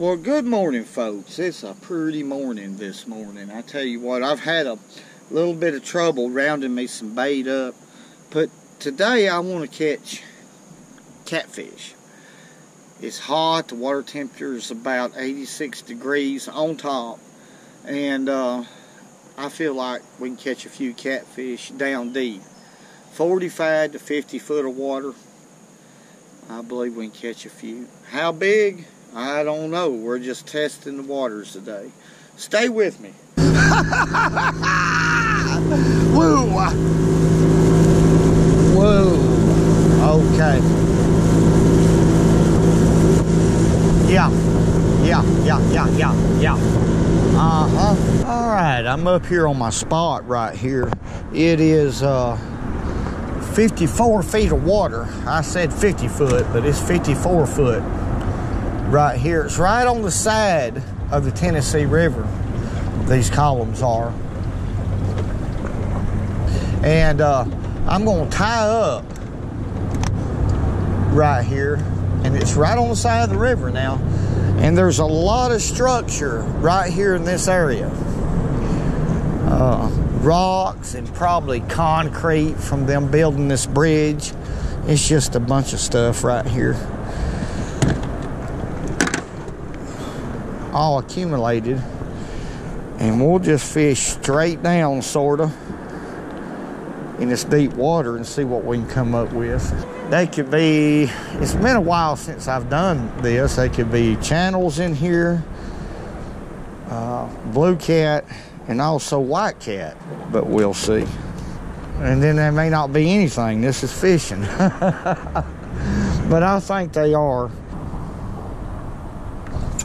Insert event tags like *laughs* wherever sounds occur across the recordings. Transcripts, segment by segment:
Well, good morning, folks. It's a pretty morning this morning. I tell you what, I've had a little bit of trouble rounding me some bait up, but today I want to catch catfish. It's hot. The water temperature is about 86 degrees on top, and uh, I feel like we can catch a few catfish down deep. 45 to 50 foot of water. I believe we can catch a few. How big? I don't know. We're just testing the waters today. Stay with me. *laughs* Woo! Whoa. Okay. Yeah. Yeah, yeah, yeah, yeah, yeah. Uh-huh. All right, I'm up here on my spot right here. It is uh 54 feet of water. I said 50 foot, but it's 54 foot right here. It's right on the side of the Tennessee River, these columns are. And uh, I'm going to tie up right here, and it's right on the side of the river now. And there's a lot of structure right here in this area. Uh, rocks and probably concrete from them building this bridge. It's just a bunch of stuff right here. All accumulated. And we'll just fish straight down sort of in this deep water and see what we can come up with. They could be it's been a while since i've done this. They could be channels in here uh, blue cat and also white cat but we'll see. And then there may not be anything. This is fishing. *laughs* But i think they are.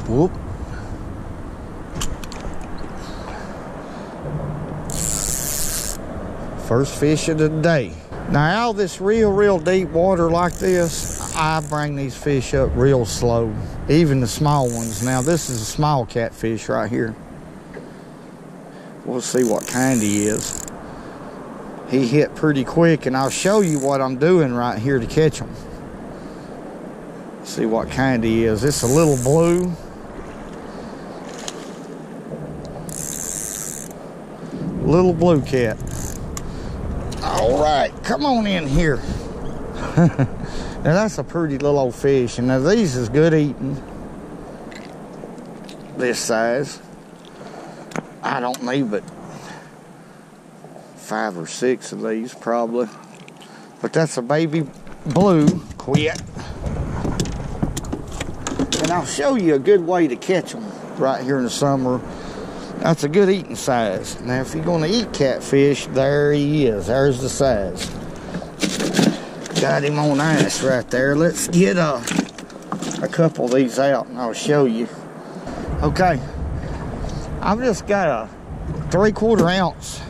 Whoop First fish of the day. Now, out this real, real deep water like this, I bring these fish up real slow, even the small ones. Now, this is a small catfish right here. We'll see what kind he is. He hit pretty quick, and I'll show you what I'm doing right here to catch him. See what kind he is. It's a little blue. Little blue cat. Come on in here. *laughs* now that's a pretty little old fish, and now these is good eating. This size. I don't need but five or six of these probably. But that's a baby blue quit. And I'll show you a good way to catch them right here in the summer that's a good eating size. Now, if you're going to eat catfish, there he is. There's the size. Got him on ice right there. Let's get a, a couple of these out and I'll show you. Okay. I've just got a three quarter ounce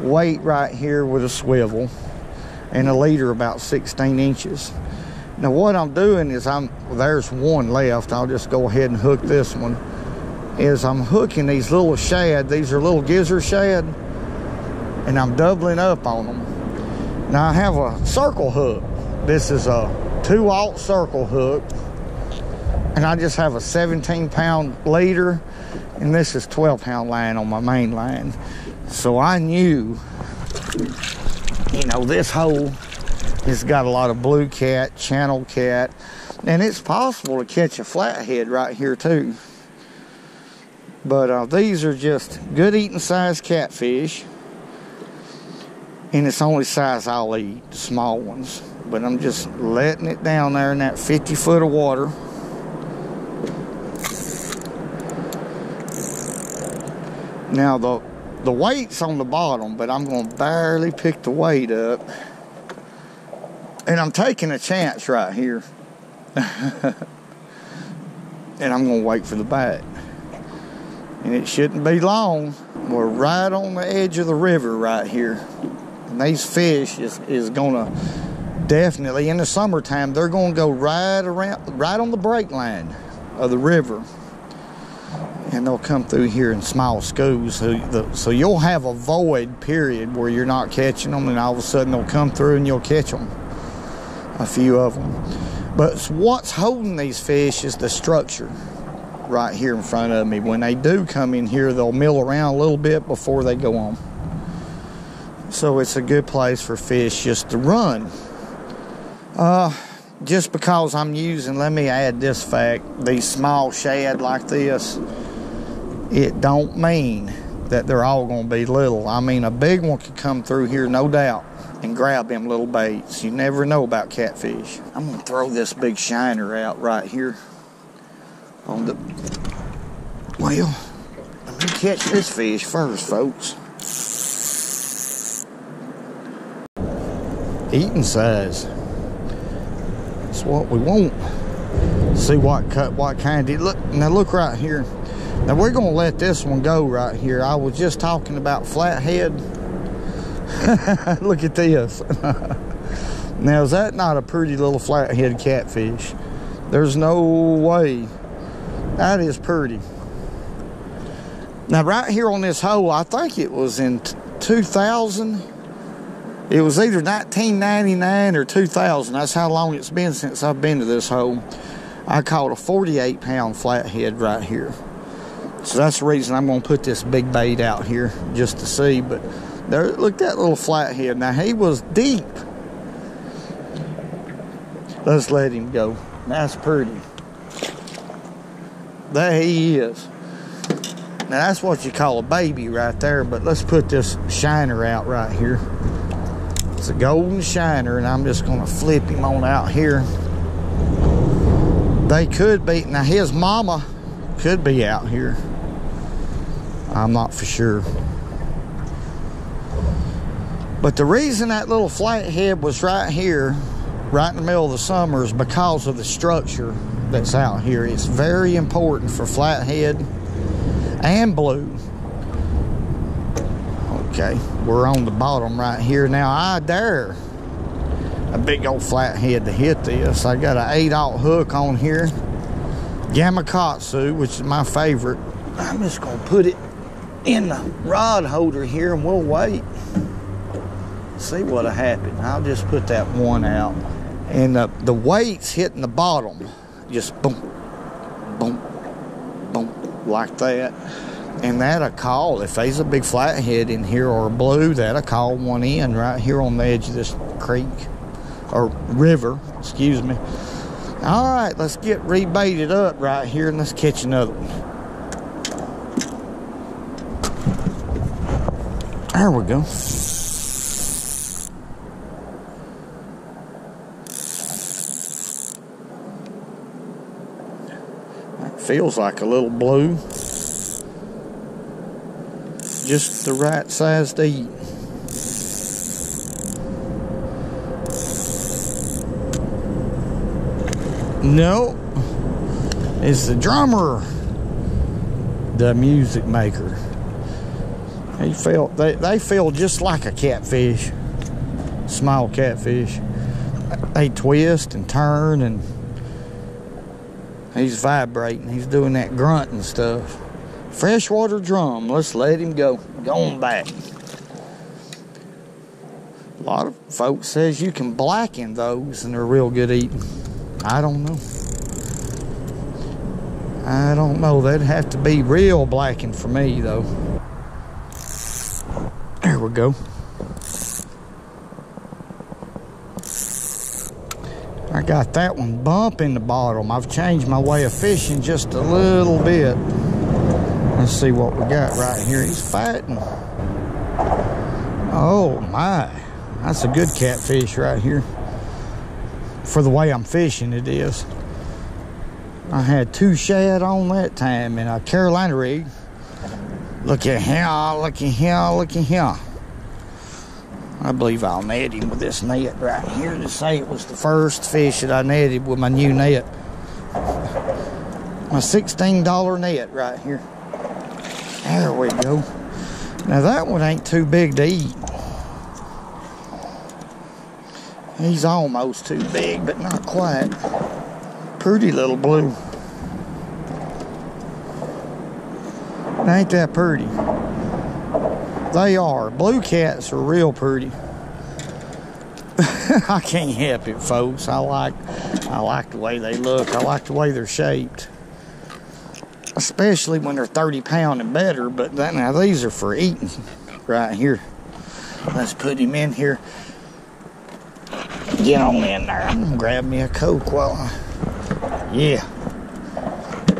weight right here with a swivel and a leader about 16 inches. Now what I'm doing is I'm, there's one left. I'll just go ahead and hook this one is I'm hooking these little shad. These are little gizzard shad, and I'm doubling up on them. Now I have a circle hook. This is a two aught circle hook, and I just have a 17 pound leader, and this is 12 pound line on my main line. So I knew, you know, this hole has got a lot of blue cat, channel cat, and it's possible to catch a flathead right here too. But uh, these are just good eating size catfish. And it's only size I'll eat, the small ones. But I'm just letting it down there in that 50 foot of water. Now the the weight's on the bottom, but I'm to barely pick the weight up. And I'm taking a chance right here. *laughs* and I'm to wait for the bite and it shouldn't be long. We're right on the edge of the river right here. And these fish is, is gonna definitely in the summertime they're gonna go right around right on the break line of the river. And they'll come through here in small schools. So, the, so you'll have a void period where you're not catching them, and all of a sudden they'll come through and you'll catch them. A few of them. But what's holding these fish is the structure right here in front of me. When they do come in here, they'll mill around a little bit before they go on. So it's a good place for fish just to run. Uh, just because I'm using, let me add this fact, these small shad like this, it don't mean that they're all going to be little. I mean, a big one could come through here, no doubt, and grab them little baits. You never know about catfish. I'm going to throw this big shiner out right here on the... Well, let me catch this fish first, folks. Eating size. That's what we want. See what cut, what kind. Look now. Look right here. Now we're gonna let this one go right here. I was just talking about flathead. *laughs* look at this. *laughs* now is that not a pretty little flathead catfish? There's no way. That is pretty. Now right here on this hole, I think it was in 2000 it was either 1999 or 2000. That's how long it's been since I've been to this hole. I caught a 48 pound flathead right here. So that's the reason I'm going to put this big bait out here just to see. But there, look that little flathead. Now he was deep. Let's let him go. That's pretty. There he is. Now that's what you call a baby right there. But let's put this shiner out right here. It's a golden shiner, and I'm just gonna flip him on out here. They could be, now his mama could be out here. I'm not for sure. But the reason that little flathead was right here, right in the middle of the summer, is because of the structure that's out here. It's very important for flathead and blue Okay, we're on the bottom right here. Now I dare a big old flathead to hit this. I got an 8 aught hook on here. Gamakatsu, which is my favorite. I'm just gonna put it in the rod holder here and we'll wait. See what'll happen. I'll just put that one out. And the, the weight's hitting the bottom. Just boom, boom, boom, like that and that'll call if there's a big flathead in here or a blue that'll call one in right here on the edge of this creek or river excuse me. All right let's get rebaited up right here and let's catch another one. There we go. That feels like a little blue just the right size to eat. No, it's the drummer, the music maker. He felt they, they feel just like a catfish, small catfish. They twist and turn and he's vibrating. He's doing that grunting stuff. Freshwater drum. Let's let him go. Going back. A lot of folks says you can blacken those and they're real good eating. I don't know. I don't know. That'd have to be real blackened for me though. There we go. I got that one bump in the bottom. I've changed my way of fishing just a little bit. Let's see what we got right here. He's fighting. Oh my, that's a good catfish right here. For the way I'm fishing, it is. I had two shad on that time in a Carolina rig. Look at here, look at here, look at here. I believe I'll net him with this net right here to say it was the first fish that I netted with my new net. My $16 net right here. There we go. Now that one ain't too big to eat. He's almost too big, but not quite. Pretty little blue. Ain't that pretty? They are. Blue cats are real pretty. *laughs* I can't help it, folks. I like I like the way they look. I like the way they're shaped. Especially when they're 30 pound and better, but that, now these are for eating right here. Let's put him in here. Get on in there. Grab me a Coke while I, yeah.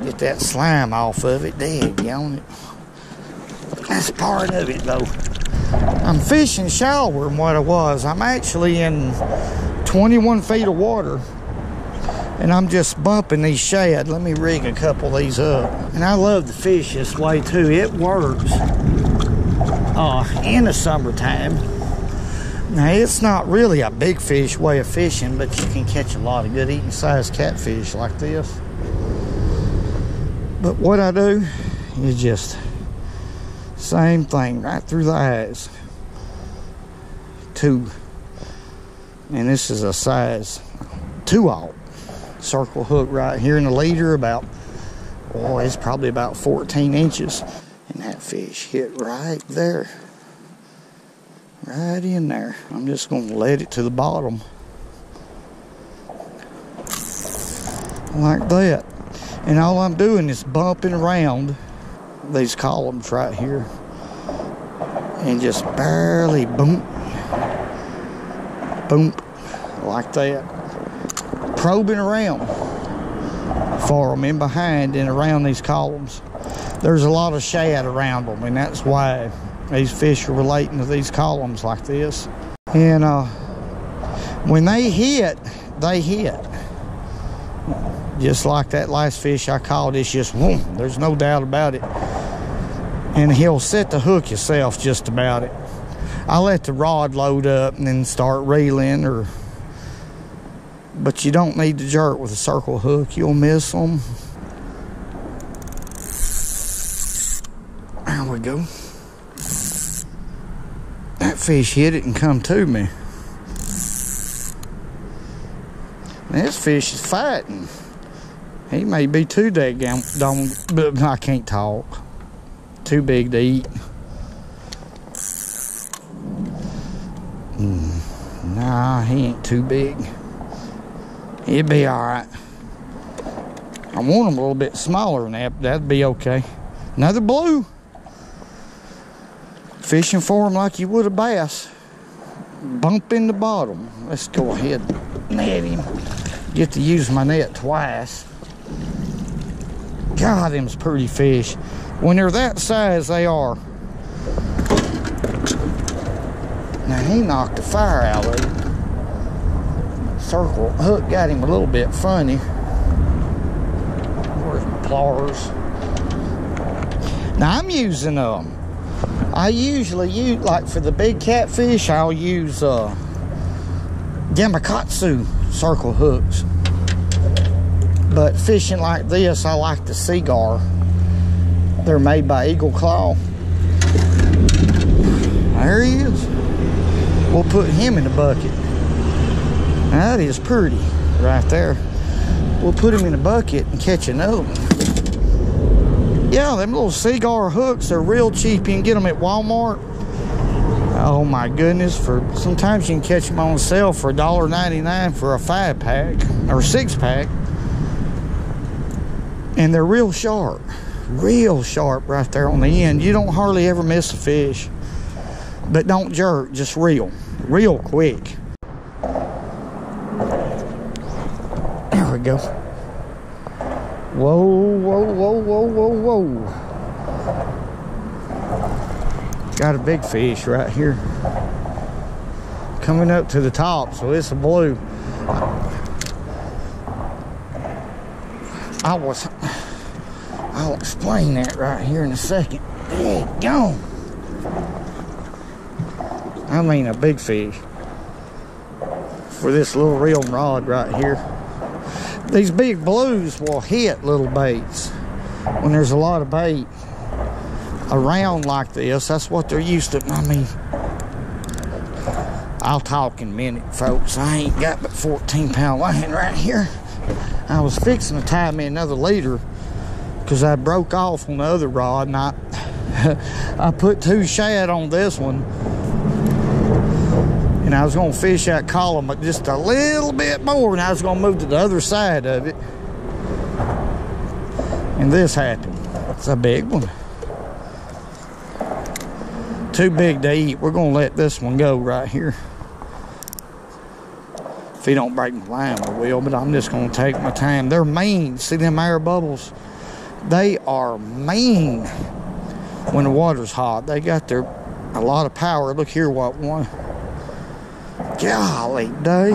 Get that slime off of it. Dead, on it. That's part of it though. I'm fishing shallower than what I was. I'm actually in 21 feet of water and I'm just bumping these shad. Let me rig a couple of these up. And I love the fish this way too. It works uh, in the summertime. Now it's not really a big fish way of fishing, but you can catch a lot of good eating sized catfish like this. But what I do is just same thing right through the eyes. Two. And this is a size two aught circle hook right here in the leader about oh it's probably about 14 inches. And that fish hit right there right in there. I'm just going to let it to the bottom. Like that. And all I'm doing is bumping around these columns right here and just barely boom boom like that probing around for them in behind and around these columns. There's a lot of shad around them, and that's why these fish are relating to these columns like this. And uh, when they hit, they hit. Just like that last fish I caught, it's just whoom, there's no doubt about it. And he'll set the hook yourself just about it. I let the rod load up and then start reeling or but you don't need to jerk with a circle hook. You'll miss them. There we go. That fish hit it and come to me. This fish is fighting. He may be too daggone, but I can't talk. Too big to eat. Mm, nah, he ain't too big. It'd be all right. I want them a little bit smaller than that. That'd be okay. Another blue. Fishing for them like you would a bass. Bump in the bottom. Let's go ahead and net him. Get to use my net twice. God, them's pretty fish. When they're that size, they are. Now he knocked the fire out of it circle hook got him a little bit funny. Where's my pliers? Now I'm using um I usually use like for the big catfish I'll use uh Gamakatsu circle hooks. But fishing like this I like the Seaguar. They're made by Eagle Claw. There he is. We'll put him in the bucket. That is pretty right there. We'll put them in a bucket and catch another. Yeah, them little Seaguar hooks are real cheap. You can get them at Walmart. Oh my goodness, for sometimes you can catch them on sale for $1.99 for a five pack or six pack. And they're real sharp, real sharp right there on the end. You don't hardly ever miss a fish, but don't jerk, just reel, real quick. Go. Whoa, whoa, whoa, whoa, whoa, whoa. Got a big fish right here. Coming up to the top, so it's a blue. I was, I'll explain that right here in a second. There go. I mean a big fish for this little reel rod right here. These big blues will hit little baits when there's a lot of bait around like this. That's what they're used to. I mean, I'll talk in a minute, folks. I ain't got but 14 pound line right here. I was fixing to tie me another leader because I broke off on the other rod and I, *laughs* I put two shad on this one And I was going to fish that column just a little bit more, and I was going to move to the other side of it. And this happened. It's a big one. Too big to eat. We're going to let this one go right here. If he don't break my line, I will, but I'm just going to take my time. They're mean. See them air bubbles? They are mean when the water's hot. They got their a lot of power. Look here what one. Golly day.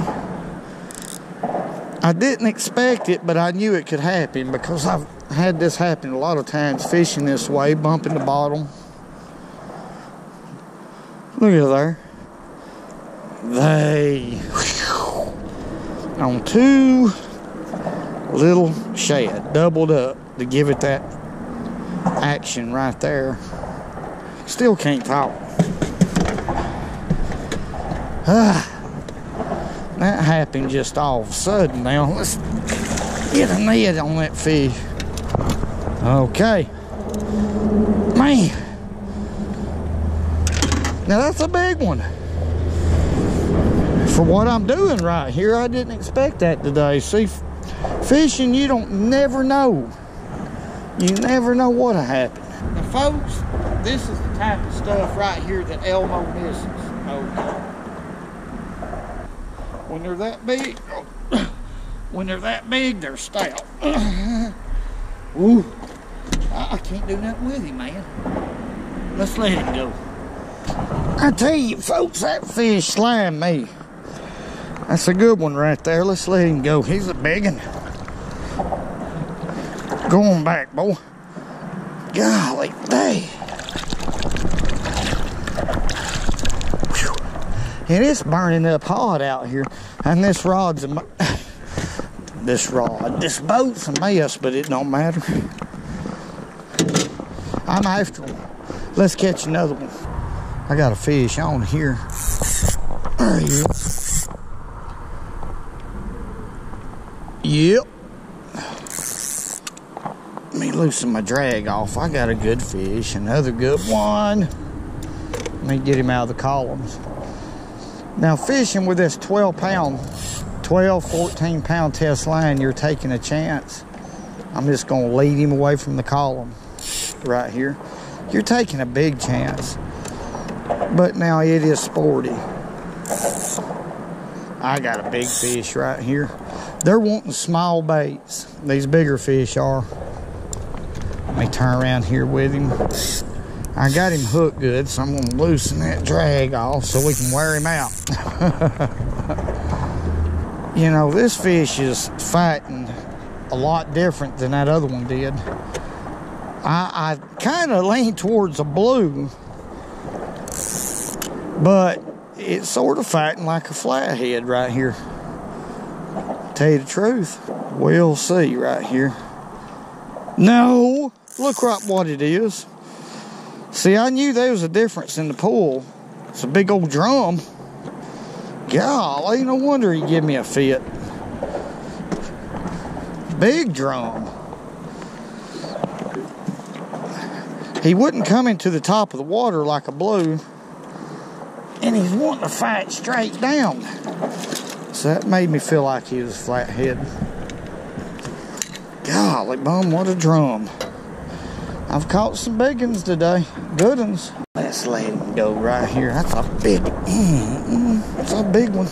I didn't expect it, but I knew it could happen because I've had this happen a lot of times fishing this way, bumping the bottom. Look at there. They whew, on two little shad doubled up to give it that action right there. Still can't talk. *sighs* Ah, that happened just all of a sudden now. Let's get a net on that fish. Okay. Man. Now that's a big one. For what I'm doing right here, I didn't expect that today. See, fishing, you don't never know. You never know what'll happen. Now, folks, this is the type of stuff right here that Elmo misses. Okay. When they're that big, *coughs* when they're that big, they're stout. *coughs* Ooh, I, I can't do nothing with him, man. Let's let him go. I tell you, folks, that fish slammed me. That's a good one right there. Let's let him go. He's a big one. Go on back, boy. Golly, day. It is burning up hot out here. And this rod's a *sighs* this rod, this boat's a mess, but it don't matter. I'm after him. Let's catch another one. I got a fish on here. There he is. Yep. Let me loosen my drag off. I got a good fish. Another good one. Let me get him out of the columns. Now, fishing with this 12 pound, 12, 14 pound test line, you're taking a chance. I'm just going to lead him away from the column right here. You're taking a big chance. But now it is sporty. I got a big fish right here. They're wanting small baits. These bigger fish are. Let me turn around here with him. I got him hooked good, so I'm to loosen that drag off so we can wear him out. *laughs* you know, this fish is fighting a lot different than that other one did. I, I kind of lean towards a blue but it's sort of fighting like a flathead right here. Tell you the truth, we'll see right here. No, look right what it is. See, I knew there was a difference in the pool. It's a big old drum. Golly, no wonder he give me a fit. Big drum. He wouldn't come into the top of the water like a blue and he's wanting to fight straight down. So that made me feel like he was flathead. Golly bum, what a drum. I've caught some big ones today. Good ones. Let's let him go right here. That's a big, mm, mm, that's a big one.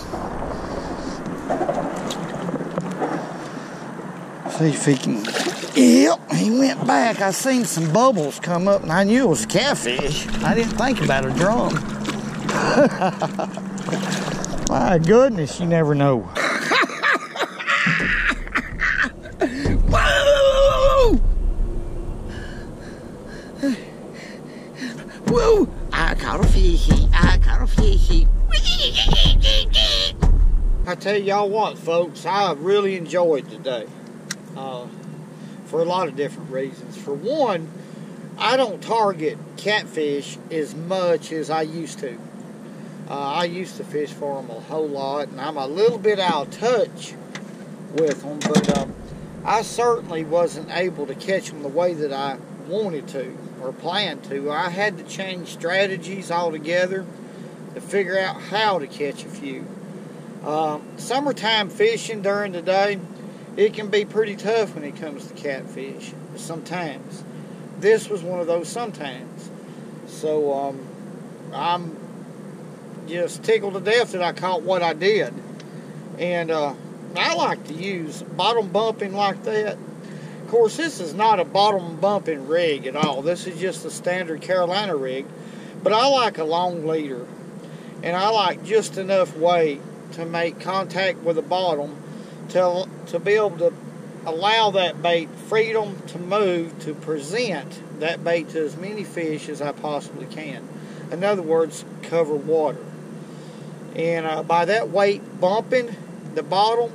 See if he can. Yep, he went back. I seen some bubbles come up and I knew it was catfish. I didn't think about a drum. *laughs* My goodness, you never know. Whoa! Whoa! I caught a fishy. I caught a fishy. I tell y'all what, folks, I really enjoyed today. Uh, for a lot of different reasons. For one, I don't target catfish as much as I used to. Uh, I used to fish for them a whole lot, and I'm a little bit out of touch with them, but um, I certainly wasn't able to catch them the way that I wanted to or planned to. I had to change strategies altogether. to figure out how to catch a few. Uh, summertime fishing during the day, it can be pretty tough when it comes to catfish. Sometimes, this was one of those sometimes. So um, I'm just tickled to death that I caught what I did, and uh, I like to use bottom bumping like that. Of course, this is not a bottom bumping rig at all. This is just a standard Carolina rig, but I like a long leader, and I like just enough weight to make contact with the bottom to, to be able to allow that bait freedom to move to present that bait to as many fish as I possibly can. In other words, cover water. And uh, by that weight bumping the bottom,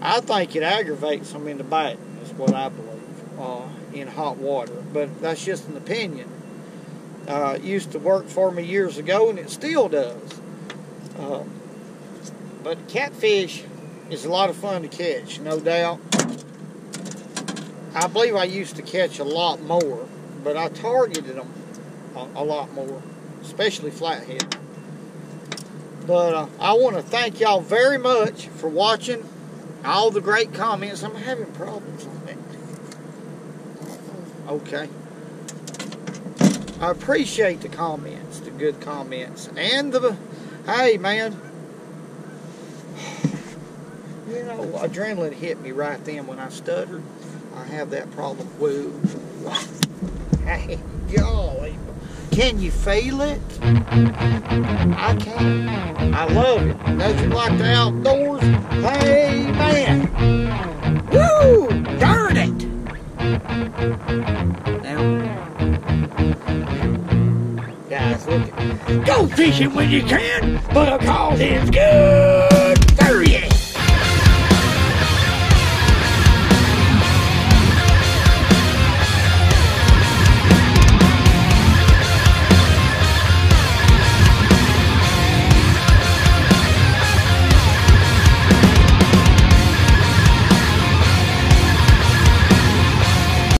I think it aggravates them into biting, is what I believe, uh, in hot water. But that's just an opinion. Uh, used to work for me years ago, and it still does. Um, but catfish is a lot of fun to catch, no doubt. I believe I used to catch a lot more, but I targeted them a, a lot more, especially flathead. But uh, I want to thank y'all very much for watching all the great comments. I'm having problems on that. Okay. I appreciate the comments, the good comments, and the, hey man, you know, adrenaline hit me right then when I stuttered. I have that problem. Whoa. *laughs* Hey, golly. Can you feel it? I can. I love it. Nothing like the outdoors. Hey, man. Woo! Darn it! Now, guys, look. Go fishing when you can, but a cause is good.